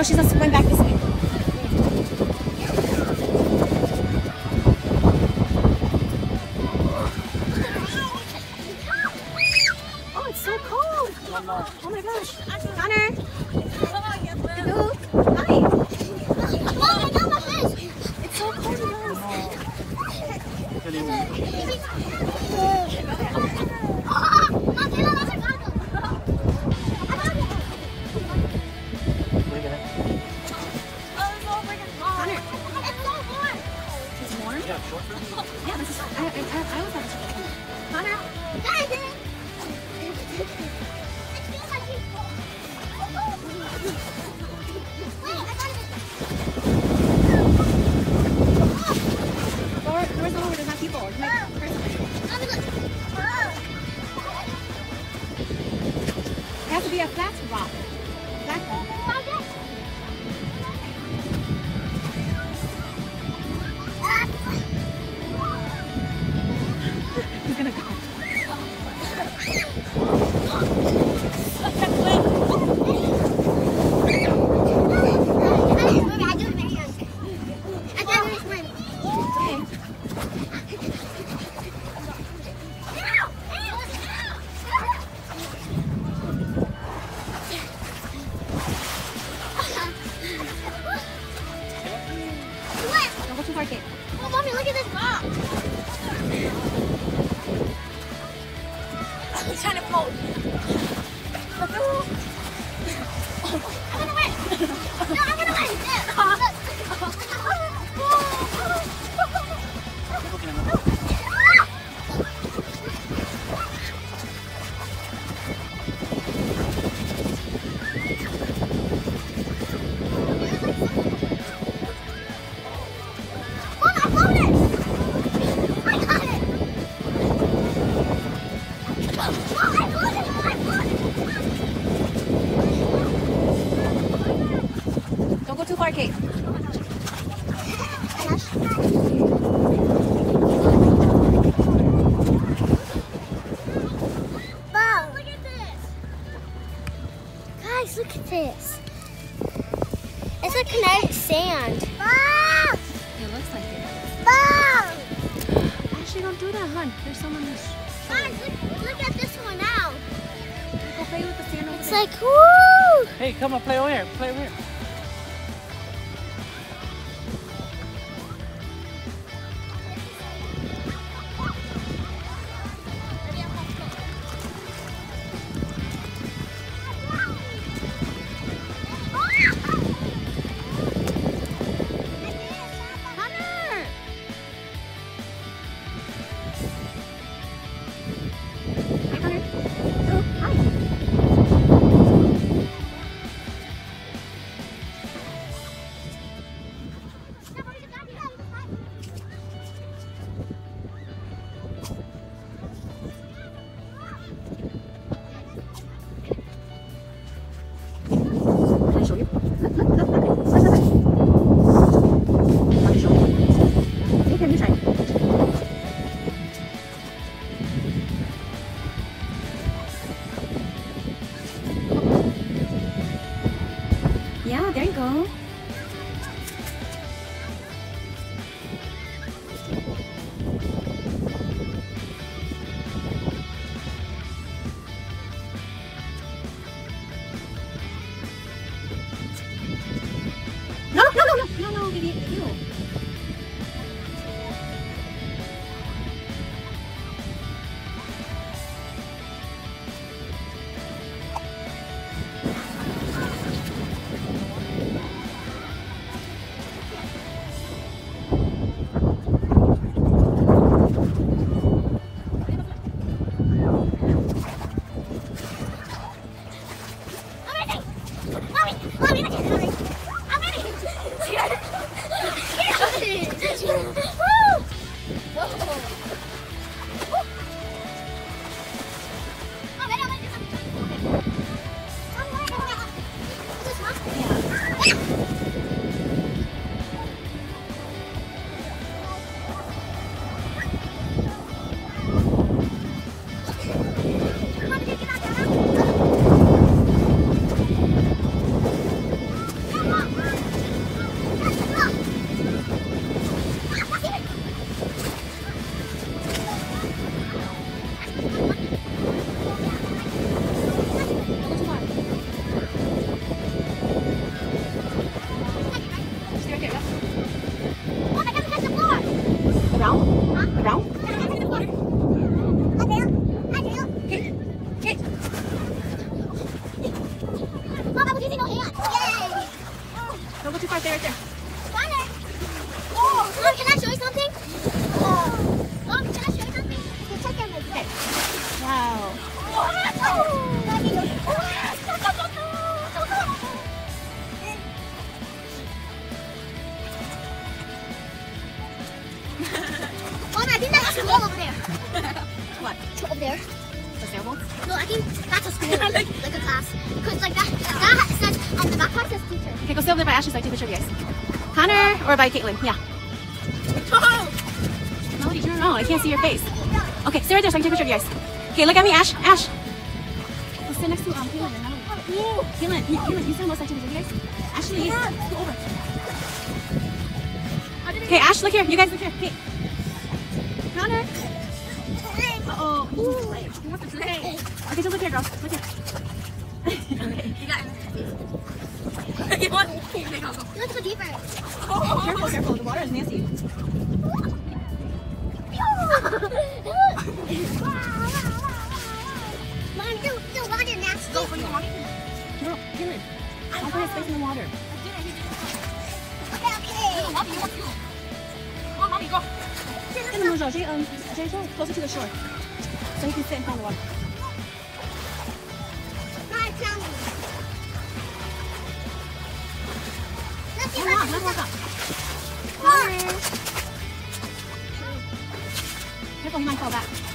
No, she's not going back this way. Oh, it's so cold. Oh my gosh. Connor. Hello. Hi. It's so cold. Ha ha ha! Far, Kate. Mommy, look at this rock. It. Don't go too far, Kate. Mom, look at this. Guys, look at this. It's a kinetic sand. Mom! It looks like it. Mom! Actually, don't do that, hon. There's someone who's. Guys, look, look at this one now. Go play with the sand over It's there. like, woo! Hey, come on, play over here. Play over here. rau School over there. what? Over there. The there one? No, I think that's a school. like, like a class. Because like that, that says, and the back part says teacher. Okay, go stay over there by Ashley so I can take a picture of you guys. Connor or by Caitlin? Yeah. Oh! Melody, turn around. I can't see your face. Okay, stay right there so I can take a picture of you guys. Okay, look at me, Ash. Ash. Let's next to um, Caitlin and Melody. Caitlin, Caitlin, you stand most activities, you guys. Ashley, yeah. go over. Okay, Ash, look here. You guys look here. Hey. Connor. Uh-oh. He wants to play. He wants to play. Okay, just look here, girls. Look here. okay. You got it. you want? Okay, go, go. Let's go deeper. Oh. Careful, careful. The water is nasty. Mom, the, the water nasty. Go, bring the water. No, Caitlin. Don't put his face in the water. Okay, okay. Mommy, you want to? Come on, mommy, go. Get him, Jay, um, Jay, go closer to the shore. So he can sit in front of the water. Let's on, let's walk up. Mom. Careful, he might fall back.